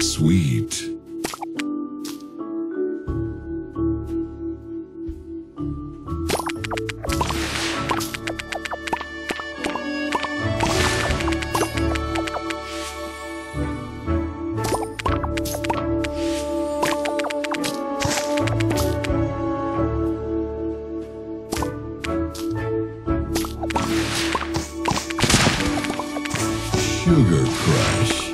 Sweet. Sugar Crush.